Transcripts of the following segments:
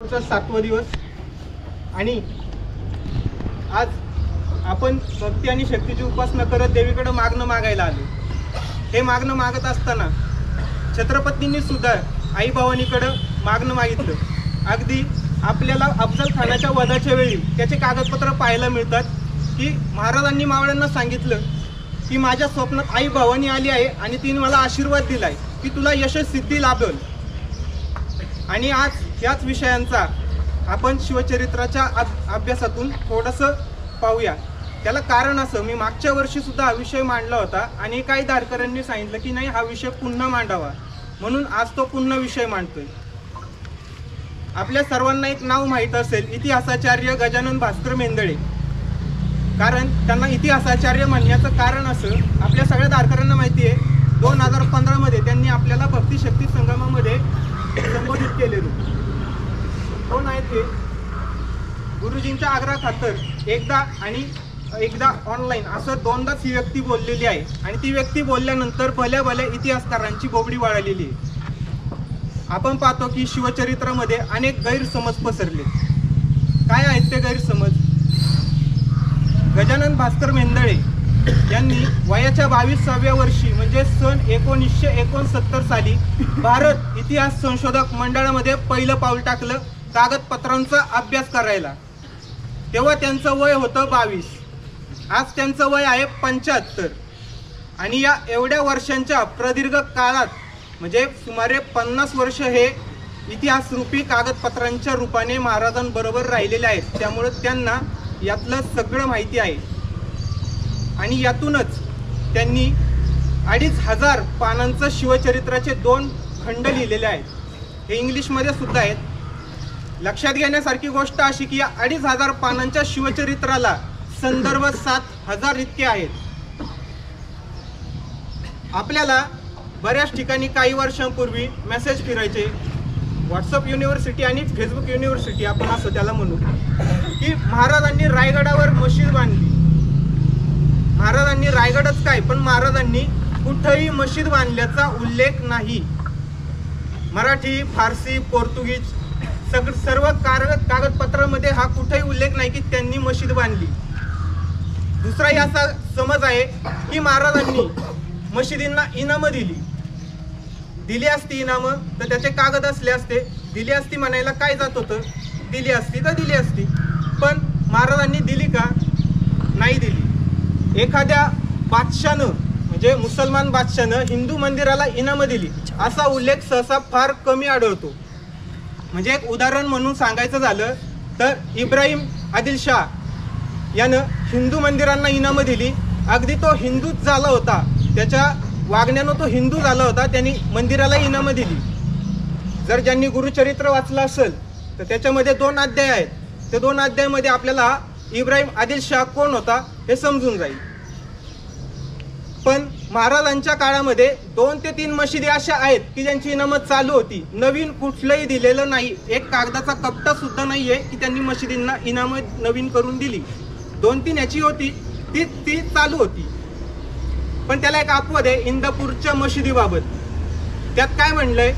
सातवा दिवस. आणि आज आपण भक्ती आणि शक्तीची उपासना करत देवीकडे मागणं मागायला आलो. हे मागणं मागत असताना छत्रपतींनी सुद्धा आई भवानीकडं मागणं मागितलं. अगदी आपल्याला अफजल खानाच्या वधाच्या वेळी त्याचे कागदपत्र पाहायला मिळतात की महाराजांनी मावळ्यांना सांगितलं की माझ्या स्वप्नात आई भवानी आली आहे आणि तिने मला आशीर्वाद दिलाय की तुला यशस्सिद्धी लाभेल. आणि आज याच विषयांचा आपण शिवचरित्राच्या अभ्यासातून थोडंसं पाहूया. त्याला कारण असं मी मागच्या वर्षी सुद्धा हा विषय मांडला होता आणि काही धारकऱ्यांनी सांगितलं की नाही हा विषय पुन्हा मांडावा. म्हणून आज तो पुन्हा विषय मांडतोय. आपल्या सर्वांना एक नाव माहीत असेल इतिहासाचार्य गजानन भास्कर मेंदळे. कारण त्यांना इतिहासाचार्य म्हणण्याचं कारण असं आपल्या सगळ्या धारकऱ्यांना माहिती आहे. दोन हजार पंधरामध्ये त्यांनी आपल्याला भक्ती शक्ती संगमामध्ये संबोधित केलेलं. कोण आहेत ते? गुरुजींच्या आग्रहा खातर एकदा आणि एकदा ऑनलाईन असं दोनदाच ही व्यक्ती बोललेली आहे. आणि ती व्यक्ती बोलल्यानंतर भल्या भल्या इतिहासकारांची बोबडी वाळलेली आहे. आपण पाहतो की शिवचरित्रामध्ये अनेक गैरसमज पसरले. काय आहेत ते गैरसमज? गजानन भास्कर मेंदळे यांनी वयाच्या बावीसाव्या वर्षी म्हणजे सन एकोणीसशे एकोणसत्तर साली भारत इतिहास संशोधक मंडळामध्ये पहिलं पाऊल टाकलं. कागदपत्रांचा अभ्यास करायला. तेव्हा त्यांचं वय होतं बावीस. आज त्यांचं वय आहे पंच्याहत्तर. आणि या एवढ्या वर्षांच्या प्रदीर्घ काळात म्हणजे सुमारे पन्नास वर्ष हे इतिहासरूपी कागदपत्रांच्या रूपाने महाराजांबरोबर राहिलेले आहेत. त्यामुळं त्यांना यातलं सगळं माहिती आहे. आणि यातूनच त्यांनी अडीच हजार पानांचं शिवचरित्राचे दोन खंड लिहिलेले आहेत. हे इंग्लिशमध्ये सुद्धा आहेत. लक्षात घेण्यासारखी गोष्ट अशी की या अडीच हजार पानांच्या शिवचरित्राला संदर्भ सात हजार इतके आहेत. आपल्याला बऱ्याच ठिकाणी काही वर्षांपूर्वी मेसेज फिरायचे. व्हॉट्सअप युनिव्हर्सिटी आणि फेसबुक युनिव्हर्सिटी आपण असं त्याला म्हणू. की महाराजांनी रायगडावर मशीद बांधली. महाराजांनी रायगडच काय पण महाराजांनी कुठंही मशीद बांधल्याचा उल्लेख नाही. मराठी फारसी पोर्तुगीज सग सर्व कागद कागदपत्रामध्ये हा कुठेही उल्लेख नाही की त्यांनी मशीद बांधली. दुसरा याचा समज आहे की महाराजांनी मशिदींना इनामं दिली. दिली असती इनामं तर त्याचे कागद असले असते. दिली असती म्हणायला काय जात होतं? दिली असती तर दिली असती. पण महाराजांनी दिली का? नाही दिली. एखाद्या बादशानं म्हणजे मुसलमान बादशानं हिंदू मंदिराला इनामं दिली. असा उल्लेख सहसा फार कमी आढळतो. म्हणजे एक उदाहरण म्हणून सांगायचं झालं तर इब्राहिम आदिलशाह यानं हिंदू मंदिरांना इनामं दिली. अगदी तो हिंदूच झाला होता. त्याच्या वागण्यानं तो हिंदू झाला होता. त्यांनी मंदिराला इनामं दिली. जर ज्यांनी गुरुचरित्र वाचलं असेल तर त्याच्यामध्ये दोन अध्याय आहेत. त्या दोन अध्यायामध्ये आपल्याला इब्राहिम आदिलशाह कोण होता हे समजून जाईल. पण महाराजांच्या काळामध्ये दोन ते तीन मशिदी अशा आहेत की ज्यांची इनामत चालू होती. नवीन कुठलंही दिलेलं नाही. एक कागदाचा कपटा सुद्धा नाहीये की त्यांनी मशिदींना इनामत नवीन करून दिली. दोन तीन याची होती. ती ती चालू होती. पण त्याला एक अपवाद आहे इंदापूरच्या मशिदीबाबत. त्यात काय म्हणलंय?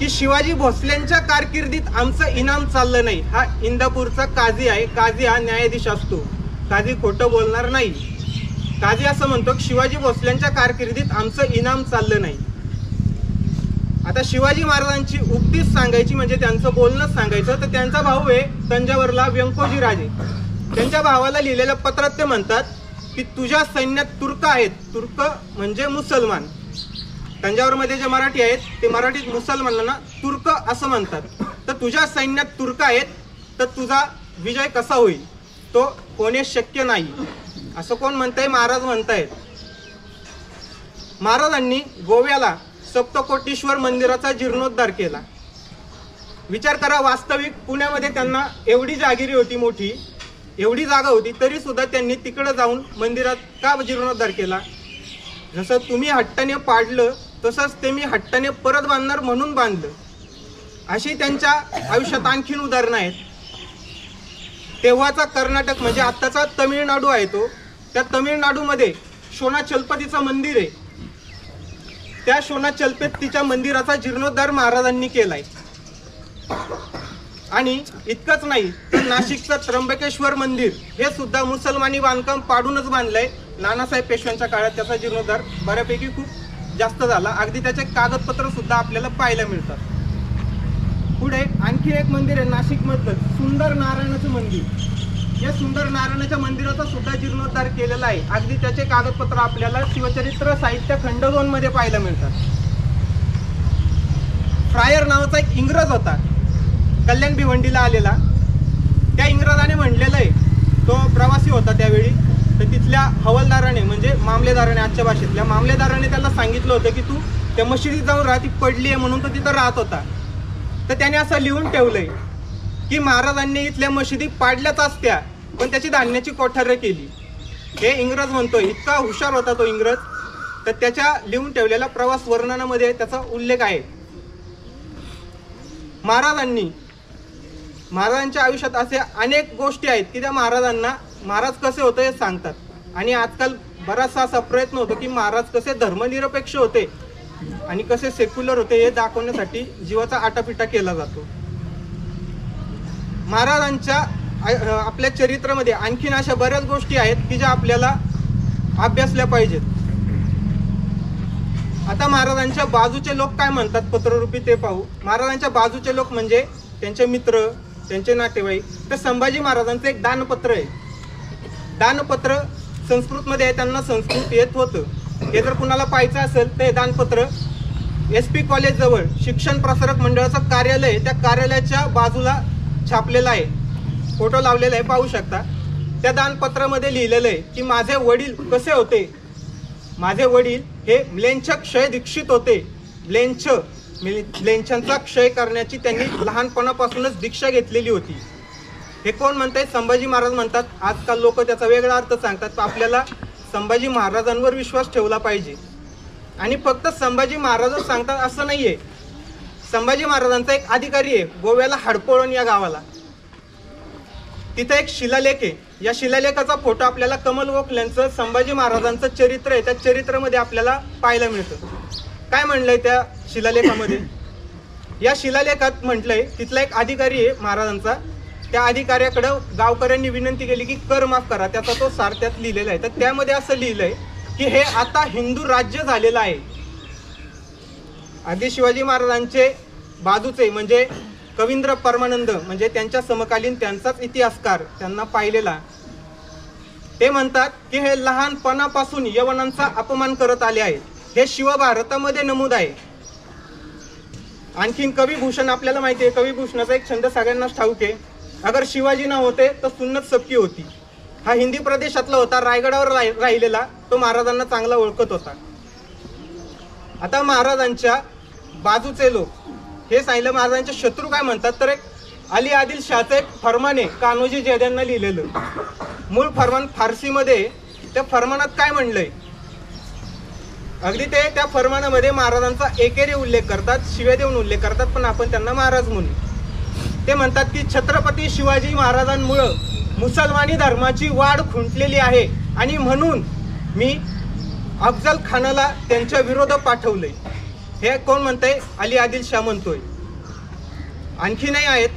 की शिवाजी भोसलेंच्या कारकिर्दीत आमचं इनाम चाललं नाही. हा इंदापूरचा काझी आहे. काझी हा न्यायाधीश असतो. काझी खोटं बोलणार नाही. काझी असं म्हणतो की शिवाजी भोसल्यांच्या कारकिर्दीत आमचं इनाम चाललं नाही. आता शिवाजी महाराजांची उक्तीच सांगायची म्हणजे त्यांचं बोलणंच सांगायचं. तर त्यांचा भाऊ आहे तंजावरला व्यंकोजी राजे. त्यांच्या भावाला लिहिलेल्या पत्रात ते म्हणतात की तुझ्या सैन्यात तुर्क आहेत. तुर्क म्हणजे मुसलमान. तंजावरमध्ये जे मराठी आहेत ते मराठीत मुसलमानांना तुर्क असं म्हणतात. तर तुझ्या सैन्यात तुर्क आहेत. तर तुझा विजय कसा होईल? तो होणे शक्य नाही. असं कोण म्हणताय? महाराज म्हणतायत. महाराजांनी गोव्याला सप्तकोटीश्वर मंदिराचा जीर्णोद्धार केला. विचार करा वास्तविक पुण्यामध्ये त्यांना एवढी जागिरी होती मोठी एवढी जागा होती तरी सुद्धा त्यांनी तिकडे जाऊन मंदिरात का जीर्णोद्धार केला? जसं तुम्ही हट्टाने पाडलं तसंच ते मी हट्टाने परत बांधणार म्हणून बांधलं. अशी त्यांच्या आयुष्यात आणखीन उदाहरणं आहेत. तेव्हाचा कर्नाटक म्हणजे आत्ताचा तमिळनाडू आहे तो. त्या तमिळनाडूमध्ये शोना चलपतीचं मंदिर आहे. त्या शोना चलपतीच्या मंदिराचा जीर्णोद्धार महाराजांनी केलाय. आणि इतकंच नाही तर नाशिकचं त्र्यंबकेश्वर मंदिर हे सुद्धा मुसलमानी बांधकाम पाडूनच बांधलंय. नानासाहेब पेशव्यांच्या काळात त्याचा जीर्णोद्धार बऱ्यापैकी खूप जास्त झाला. अगदी त्याचे कागदपत्र सुद्धा आपल्याला पाहायला मिळतात. पुढे आणखी एक मंदिर आहे नाशिकमधलं सुंदर नारायणाचं मंदिर. या सुंदर नारायणाच्या मंदिराचा सुद्धा जीर्णोद्धार केलेला आहे. अगदी त्याचे कागदपत्र आपल्याला शिवचरित्र साहित्य खंड दोन मध्ये पाहायला मिळतात. फ्रायर नावाचा एक इंग्रज होता कल्याण भिवंडीला आलेला. त्या इंग्रजाने म्हणलेलं आहे तो प्रवासी होता त्यावेळी. तर तिथल्या हवालदाराने म्हणजे मामलेदाराने आजच्या भाषेतल्या मामलेदाराने त्याला सांगितलं होतं की तू त्या मशिदीत जाऊन राहा ती पडली आहे म्हणून तो तिथं राहत होता. तर त्याने असं लिहून ठेवलंय की महाराजांनी इथल्या मशिदी पाडल्याच असत्या. पण त्याची धान्याची कोठारे केली. हे इंग्रज म्हणतो इतका हुशार होता तो इंग्रज तर त्याच्या लिहून ठेवलेल्या प्रवास वर्णनामध्ये त्याचा उल्लेख आहे. महाराजांनी महाराजांच्या आयुष्यात असे अनेक गोष्टी आहेत की त्या महाराजांना महाराज कसे होते हे सांगतात. आणि आजकाल बराचसा असा प्रयत्न होतो की महाराज कसे धर्मनिरपेक्ष होते आणि कसे सेक्युलर होते हे दाखवण्यासाठी जीवाचा आटापिटा केला जातो. महाराजांच्या आपल्या चरित्रामध्ये आणखीन अशा बऱ्याच गोष्टी आहेत की ज्या आपल्याला अभ्यासल्या पाहिजेत. आता महाराजांच्या बाजूचे लोक काय म्हणतात? पत्ररूपी ते पाहू. महाराजांच्या बाजूचे लोक म्हणजे त्यांचे मित्र त्यांचे नातेवाईक. तर संभाजी महाराजांचं एक दानपत्र आहे. दानपत्र संस्कृतमध्ये आहे त्यांना संस्कृत येत होतं. हे जर कुणाला पाहायचं असेल तर हे दानपत्र एस पी कॉलेजजवळ शिक्षण प्रसारक मंडळाचं कार्यालय त्या कार्यालयाच्या बाजूला छापलेलं आहे. फोटो लावलेला आहे पाहू शकता. त्या दानपत्रामध्ये लिहिलेलं आहे की माझे वडील कसे होते? माझे वडील हे म्लेंछ क्षय दीक्षित होते. म्लेंछ म्लेंछांचा क्षय करण्याची त्यांनी लहानपणापासूनच दीक्षा घेतलेली होती. हे कोण म्हणताय संभाजी महाराज म्हणतात. आजकाल लोक त्याचा वेगळा अर्थ सांगतात. आपल्याला संभाजी महाराजांवर विश्वास ठेवला पाहिजे. आणि फक्त संभाजी महाराजच सांगतात असं नाही आहे संभाजी महाराजांचा एक अधिकारी आहे गोव्याला हडपळण या गावाला. तिथे एक शिलालेख आहे. या शिलालेखाचा फोटो आपल्याला कमल गोखल्यांचं संभाजी महाराजांचं चरित्र आहे. त्या चरित्रामध्ये आपल्याला पाहायला मिळतं. काय म्हणलंय त्या शिलालेखामध्ये? या शिलालेखात म्हटलंय तिथला एक अधिकारी आहे महाराजांचा. त्या अधिकाऱ्याकडं गावकऱ्यांनी विनंती केली की कर माफ करा. त्याचा तो सार त्यात लिहिलेला आहे. तर त्यामध्ये असं लिहिलंय की हे आता हिंदू राज्य झालेलं आहे. आधी शिवाजी महाराजांचे बाजूचे म्हणजे कवींद्र परमानंद म्हणजे त्यांच्या समकालीन त्यांचाच इतिहासकार त्यांना पाहिलेला. ते म्हणतात की हे लहानपणापासून यवनांचा अपमान करत आले आहे हे शिवभारतामध्ये नमूद आहे. आणखीन कविभूषण आपल्याला माहिती आहे कविभूषणाचा एक छंद सगळ्यांनाच ठाऊक आहे. अगर शिवाजी ना होते तर सुन्नत सबकी होती. हा हिंदी प्रदेशातला होता रायगडावर राहिलेला. तो महाराजांना चांगला ओळखत होता. आता महाराजांच्या बाजूचे लोक हे सांगितलं महाराजांचे शत्रू काय म्हणतात तर एक अली आदिल शाहचं एक फरमाने कान्होजी जयद्यांना लिहिलेलं. मूळ फरमान फारसीमध्ये त्या फरमानात काय म्हणलंय? अगदी ते त्या फरमानामध्ये महाराजांचा एकेरी उल्लेख करतात शिव्या देऊन उल्लेख करतात पण आपण त्यांना महाराज म्हणू. ते म्हणतात की छत्रपती शिवाजी महाराजांमुळं मुसलमानी धर्माची वाढ खुंटलेली आहे आणि म्हणून मी अफजल खानाला त्यांच्या विरोधात पाठवलंय. हे कोण म्हणतंय? अली आदिल शाह म्हणतोय. आणखी नाही आहेत.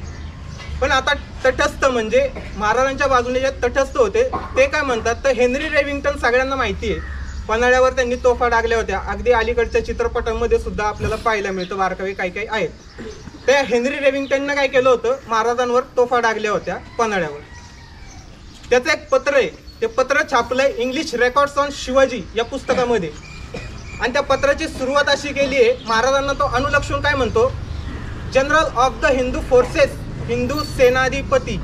पण आता तटस्थ म्हणजे महाराजांच्या बाजूने जे तटस्थ होते ते काय म्हणतात? तर हेनरी रेविंग्टन सगळ्यांना माहिती आहे. पन्हाळ्यावर त्यांनी तोफा डागल्या होत्या. अगदी अलीकडच्या चित्रपटांमध्ये सुद्धा आपल्याला पाहायला मिळतं. बारकावे काही काही आहेत. त्या हेनरी रेविंग्टननं काय केलं होतं? महाराजांवर तोफा डागल्या होत्या पन्हाळ्यावर. त्याचं एक पत्र आहे. ते पत्र छापलंय इंग्लिश रेकॉर्ड्स ऑन शिवाजी या पुस्तकामध्ये. आणि त्या पत्राची सुरुवात अशी केली आहे महाराजांना तो अनुलक्षून काय म्हणतो? General of the Hindu forces Hindu सेनाधिपती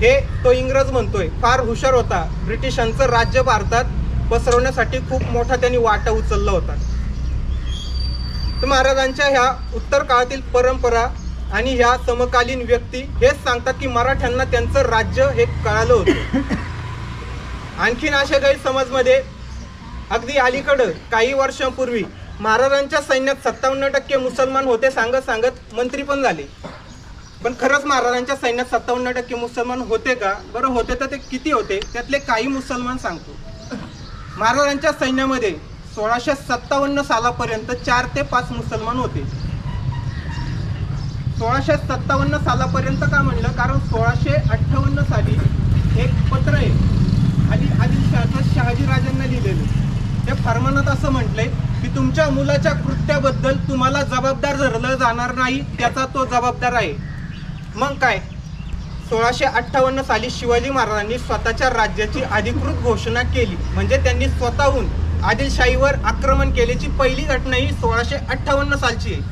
हे तो इंग्रज म्हणतोय. फार हुशार होता. ब्रिटिशांचं राज्य भारतात पसरवण्यासाठी खूप मोठा त्यांनी वाटा उचलला होता. तर महाराजांच्या ह्या उत्तर काळातील परंपरा आणि ह्या समकालीन व्यक्ती हेच सांगतात की मराठ्यांना त्यांचं राज्य हे कळालं होतं. आणखीन अशा गैरसमजमध्ये अगदी अलीकडं काही वर्षांपूर्वी महाराजांच्या सैन्यात सत्तावन्न टक्के मुसलमान होते सांगत सांगत मंत्री पण झाले. पण खरंच महाराजांच्या सैन्यात सत्तावन्न टक्के मुसलमान होते का? बरं होते तर ते किती होते? त्यातले काही मुसलमान सांगतो. महाराजांच्या सैन्यामध्ये सोळाशे सत्तावन्न सालापर्यंत चार ते पाच मुसलमान होते. सोळाशे सत्तावन्न सालापर्यंत का म्हणलं? कारण सोळाशे अठ्ठावन्न साली एक पत्र आहे. आदिल आदिलशाहाचं शहाजी राजांना लिहिलेलं त्या फरमानात असं म्हटलंय की तुमच्या मुलाच्या कृत्याबद्दल तुम्हाला जबाबदार धरलं जाणार नाही त्याचा तो जबाबदार आहे. मग काय? सोळाशे अठ्ठावन्न साली शिवाजी महाराजांनी स्वतःच्या राज्याची अधिकृत घोषणा केली. म्हणजे त्यांनी स्वतःहून आदिलशाहीवर आक्रमण केल्याची पहिली घटना ही सोळाशे अठ्ठावन्न सालची आहे.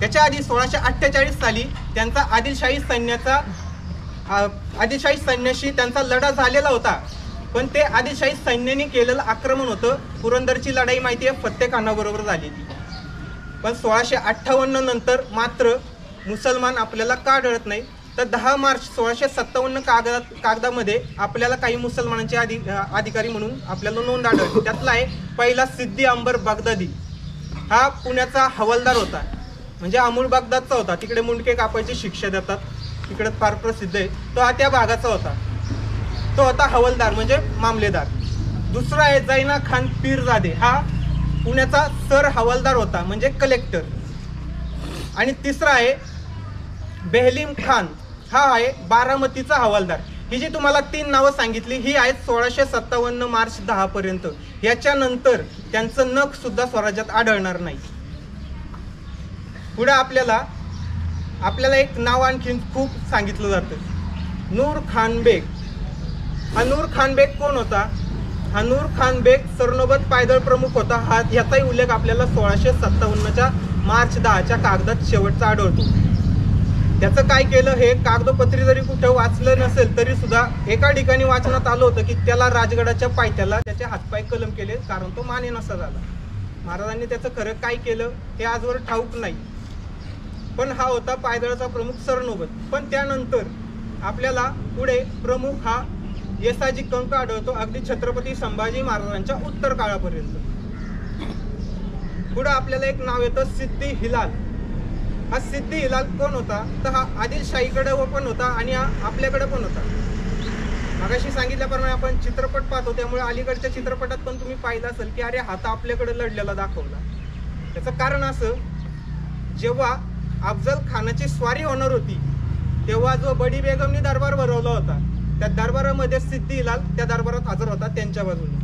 त्याच्या आधी सोळाशे अठ्ठेचाळीस साली त्यांचा आदिलशाही सैन्याचा आदिलशाही सैन्याशी त्यांचा लढा झालेला होता. पण ते आदिलशाही सैन्याने केलेलं आक्रमण होतं. पुरंदरची लढाई माहिती आहे फत्तेखानाबरोबर झालेली. पण सोळाशे अठ्ठावन्न नंतर मात्र मुसलमान आपल्याला का आढळत नाही? तर दहा मार्च सोळाशे सत्तावन्न कागदात कागदामध्ये आपल्याला काही मुसलमानांचे अधि अधिकारी म्हणून आपल्याला नोंद आढळते त्यातला आहे पहिला सिद्धी अंबर बगदादी. हा पुण्याचा हवालदार होता. म्हणजे अमूल बागदादचा होता. तिकडे मुंडके कापायची शिक्षा देतात. तिकडे फार प्रसिद्ध आहे. तो हा त्या भागाचा होता. तो होता हवालदार म्हणजे मामलेदार. दुसरा आहे जैना खान पीरजादे. हा पुण्याचा सर हवालदार होता म्हणजे कलेक्टर आणि तिसरा आहे बेहलीम खान. हा आहे बारामतीचा हवालदार. ही जी तुम्हाला तीन नावं सांगितली ही आहेत सोळाशे सत्तावन्न मार्च दहापर्यंत याच्यानंतर त्यांचं नख सुद्धा स्वराज्यात आढळणार नाही. पुढे आपल्याला आपल्याला एक नाव आणखीन खूप सांगितलं जातं. नूर खान बेग. अनूर खान बेग कोण होता? हा नूर खान बेग सरनोबत पायदळ प्रमुख होता. हा याचाही उल्लेख आपल्याला सोळाशे सत्तावन्नच्या मार्च दहाच्या कागदात शेवटचा आढळतो. त्याचं काय केलं? हे कागदोपत्री जरी कुठं वाचलं नसेल तरी सुद्धा एका ठिकाणी वाचनात आलं होतं की त्याला राजगडाच्या पायथ्याला त्याचे हातपाय कलम केले कारण तो माने नसा झाला. महाराजांनी त्याचं खरं काय केलं? हे आजवर ठाऊक नाही. पण हा होता पायदळाचा प्रमुख सरनोबत. पण त्यानंतर आपल्याला पुढे प्रमुख हा येसाजी कंक आढळतो. अगदी छत्रपती संभाजी महाराजांच्या उत्तर काळापर्यंत. पुढे आपल्याला एक नाव येतं सिद्धी हिलाल. हा सिद्धी हिलाल कोण होता? तर हा आदिलशाहीकडे पण होता आणि हा आपल्याकडे पण होता. मागाशी सांगितल्याप्रमाणे आपण चित्रपट पाहतो त्यामुळे अलीकडच्या चित्रपटात पण तुम्ही पाहिलं असेल की अरे हाता आपल्याकडे लढलेला दाखवला. त्याचं कारण असं जेव्हा अफजल खानाची स्वारी होणार होती तेव्हा जो बडी बेगमनी दरबार भरवला होता त्या दरबारामध्ये सिद्धीलाल त्या दरबारात हजर होता त्यांच्या बाजूने.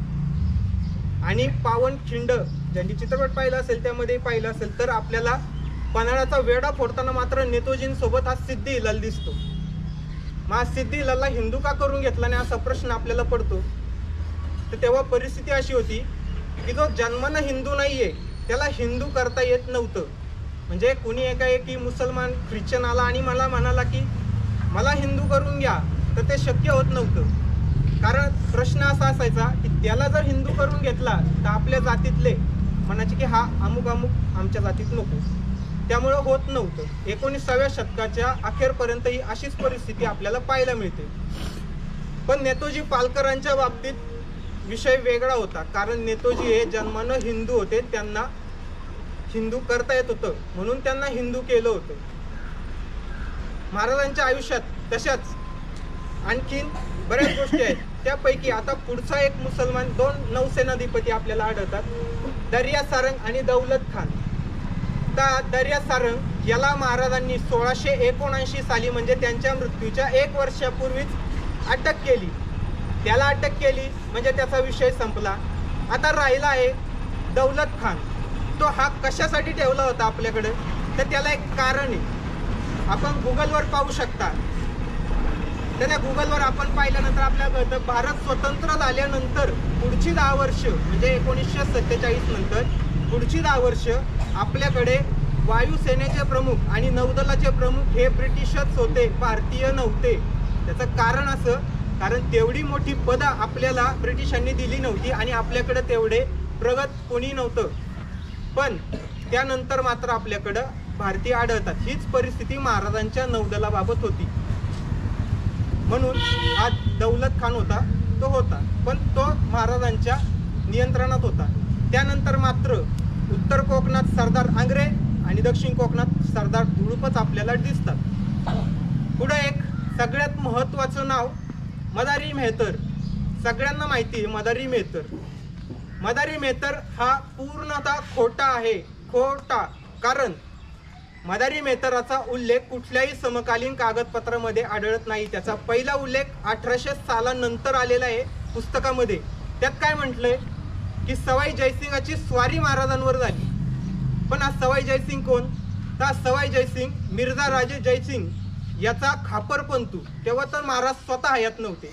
आणि पावन खिंड ज्यांनी चित्रपट पाहिला असेल त्यामध्ये पाहिलं असेल तर आपल्याला पन्हाळ्याचा वेढा फोडताना मात्र नेतोजींसोबत हा सिद्धी हिलाल दिसतो. मग सिद्धीलालला सिद्धी हिलालला हिंदू का करून घेतला नाही असा प्रश्न आपल्याला पडतो. तर तेव्हा परिस्थिती अशी होती की जो जन्मानं हिंदू नाहीये त्याला हिंदू करता येत नव्हतं. म्हणजे कुणी एकाएकी मुसलमान ख्रिश्चन आला आणि मला म्हणाला की मला हिंदू करून घ्या तर ते शक्य होत नव्हतं. कारण प्रश्न असा असायचा की त्याला जर हिंदू करून घेतला तर आपल्या जातीतले म्हणायचे की हा अमुक अमुक आमच्या जातीत नको. त्यामुळं होत नव्हतं. एकोणीसाव्या शतकाच्या अखेरपर्यंत ही अशीच परिस्थिती आपल्याला पाहायला मिळते. पण नेतोजी पालकरांच्या बाबतीत विषय वेगळा होता. कारण नेतोजी हे जन्मानं हिंदू होते. त्यांना हिंदू करता येत होतं. म्हणून त्यांना हिंदू केलं होतं. महाराजांच्या आयुष्यात तशाच आणखीन बऱ्याच गोष्टी आहेत. त्यापैकी आता पुढचा एक मुसलमान दोन नौसेनाधिपती आपल्याला आढळतात. दर्या सारंग आणि दौलत खान. दर्या सारंग याला महाराजांनी सोळाशे एकोणऐंशी साली म्हणजे त्यांच्या मृत्यूच्या एक वर्षापूर्वीच अटक केली. त्याला अटक केली म्हणजे त्याचा विषय संपला. आता राहिला आहे दौलत खान. तो हा कशासाठी ठेवला होता आपल्याकडे? तर त्याला एक कारण आहे. आपण गुगलवर पाहू शकता. तर त्या गुगलवर आपण पाहिल्यानंतर आपल्या कळतं भारत स्वतंत्र झाल्यानंतर पुढची दहा वर्ष म्हणजे एकोणीसशे सत्तेचाळीस नंतर पुढची दहा वर्ष आपल्याकडे वायुसेनेचे प्रमुख आणि नौदलाचे प्रमुख हे ब्रिटिशच होते भारतीय नव्हते. त्याचं कारण असं कारण तेवढी मोठी पदं आपल्याला ब्रिटिशांनी दिली नव्हती आणि आपल्याकडे तेवढे प्रगत कोणी नव्हतं. पण त्यानंतर मात्र आपल्याकडं भारतीय आढळतात. हीच परिस्थिती महाराजांच्या नौदलाबाबत होती. म्हणून हा दौलत खान होता तो होता. पण तो महाराजांच्या नियंत्रणात होता. त्यानंतर मात्र उत्तर कोकणात सरदार आंग्रे आणि दक्षिण कोकणात सरदार धुळूपच आपल्याला दिसतात. पुढे एक सगळ्यात महत्त्वाचं नाव मदारी मेहतर. सगळ्यांना माहिती आहे मदारी मेहतर. मदारी मेहतर हा पूर्णतः खोटा आहे. खोटा. कारण मदारी मेहतराचा उल्लेख कुठल्याही समकालीन कागदपत्रामध्ये आढळत नाही. त्याचा पहिला उल्लेख अठराशे सालानंतर आलेला आहे पुस्तकामध्ये. त्यात काय म्हटलंय? की सवाई जयसिंगाची स्वारी महाराजांवर झाली. पण आज सवाई जयसिंग कोण? तर सवाई जयसिंग मिर्झा राजे जयसिंग याचा खापरपंतू. तेव्हा तर महाराज स्वतः हयात नव्हते.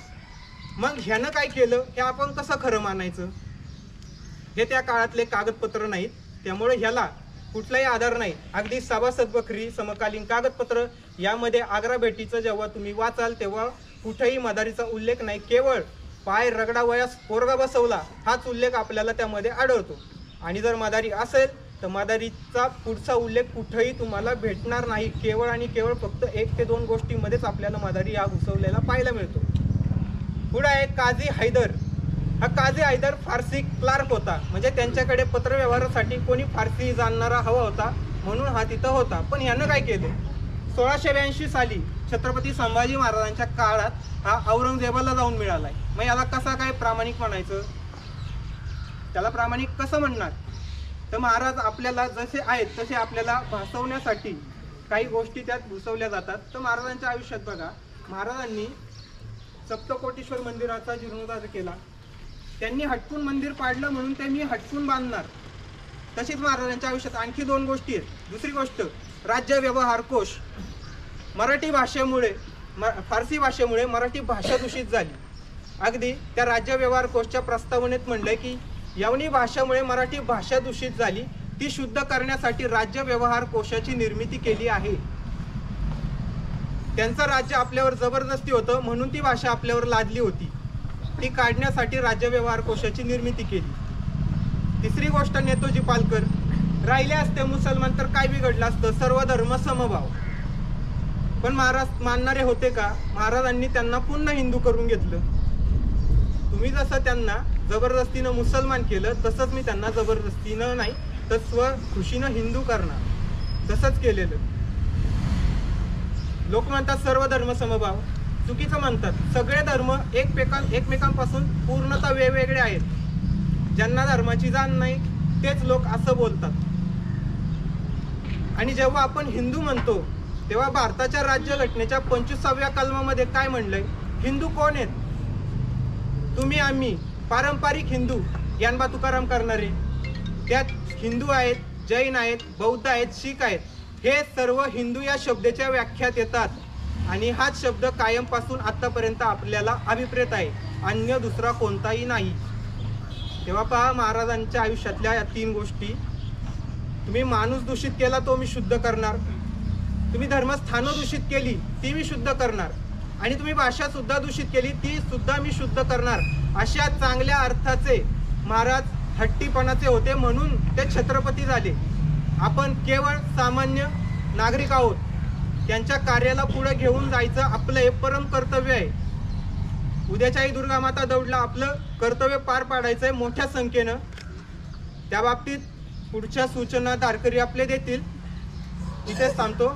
मग ह्यानं काय केलं? हे आपण कसं खरं मानायचं? हे त्या काळातले कागदपत्र नाहीत. त्यामुळे ह्याला कुठलाही आधार नाही. अगदी सभासद बखरी समकालीन कागदपत्र यामध्ये आग्रा भेटीचं जेव्हा तुम्ही वाचाल तेव्हा कुठेही मदारीचा उल्लेख नाही. केवळ पाय रगडावयास पोरगा बसवला हाच उल्लेख आपल्याला त्यामध्ये आढळतो. आणि जर मदारी असेल तर मदारीचा पुढचा उल्लेख कुठेही तुम्हाला भेटणार नाही. केवळ आणि केवळ फक्त एक ते दोन गोष्टीमध्येच आपल्याला मदारी हा घुसवलेला पाहायला मिळतो. पुढे आहे काझी हैदर. हा काझी आयदर फारसी क्लार्क होता. म्हणजे त्यांच्याकडे पत्रव्यवहारासाठी कोणी फारसी जाणणारा हवा होता म्हणून हा तिथं होता. पण यानं काय केलं? सोळाशे ब्याऐंशी साली छत्रपती संभाजी महाराजांच्या काळात हा औरंगजेबाला जाऊन मिळाला आहे मग याला कसा काय प्रामाणिक म्हणायचं? त्याला प्रामाणिक कसं म्हणणार? तर महाराज आपल्याला जसे आहेत तसे आपल्याला भासवण्यासाठी काही गोष्टी त्यात घुसवल्या जातात. तर महाराजांच्या आयुष्यात बघा महाराजांनी सप्तकोटेश्वर मंदिराचा जीर्णोद्धार केला. त्यांनी हटकून मंदिर पाडलं म्हणून ते मी हटकून बांधणार. तशीच महाराजांच्या आयुष्यात आणखी दोन गोष्टी आहेत. दुसरी गोष्ट राज्य व्यवहार कोश मराठी भाषेमुळे म फारसी भाषेमुळे मराठी भाषा दूषित झाली. अगदी त्या राज्य व्यवहार कोशच्या प्रस्तावनेत म्हणलंय की यवनी भाषेमुळे मराठी भाषा दूषित झाली ती शुद्ध करण्यासाठी राज्य व्यवहार कोशाची निर्मिती केली आहे. त्यांचं राज्य आपल्यावर जबरदस्ती होतं म्हणून ती भाषा आपल्यावर लादली होती. ती काढण्यासाठी राज्य व्यवहार कोशाची निर्मिती केली. तिसरी गोष्ट नेतोजी पालकर राहिले असते मुसलमान तर काय बिघडलं असतं? सर्व धर्म समभाव. पण महाराज मानणारे होते का? महाराजांनी त्यांना पुन्हा हिंदू करून घेतलं. तुम्ही जसं त्यांना जबरदस्तीनं मुसलमान केलं तसंच मी त्यांना जबरदस्तीनं नाही तर स्व खुशीनं हिंदू करणार. तसंच केलेलं. लोक म्हणतात सर्व धर्म समभाव. चुकीचं म्हणतात. सगळे धर्म एकमेकां एकमेकांपासून पूर्णतः वेगवेगळे आहेत. ज्यांना धर्माची जाण नाही तेच लोक असं बोलतात. आणि जेव्हा आपण हिंदू म्हणतो तेव्हा भारताच्या राज्यघटनेच्या पंचवीसाव्या कलमामध्ये काय म्हणलंय? हिंदू कोण आहेत? तुम्ही आम्ही पारंपरिक हिंदू यांबा तुकाराम करणारे. त्यात हिंदू आहेत जैन आहेत बौद्ध आहेत शीख आहेत. हे सर्व हिंदू या शब्दाच्या व्याख्यात येतात. आणि हाच शब्द कायमपासून आत्तापर्यंत आपल्याला अभिप्रेत आहे. अन्य दुसरा कोणताही नाही. तेव्हा पहा महाराजांच्या आयुष्यातल्या या तीन गोष्टी. तुम्ही माणूस दूषित केला तो मी शुद्ध करणार. तुम्ही धर्मस्थानं दूषित केली ती मी शुद्ध करणार. आणि तुम्ही भाषा सुद्धा दूषित केली ती सुद्धा मी शुद्ध करणार. अशा चांगल्या अर्थाचे महाराज हट्टीपणाचे होते म्हणून ते छत्रपती झाले. आपण केवळ सामान्य नागरिक आहोत. त्यांच्या कार्याला पुढे घेऊन जायचं आपलं हे परम कर्तव्य आहे. उद्याच्याही दुर्गा माता दौडला आपलं कर्तव्य पार पाडायचं आहे मोठ्या संख्येनं. त्या बाबतीत पुढच्या सूचना तारकरी आपले देतील. इथेच थांबतो.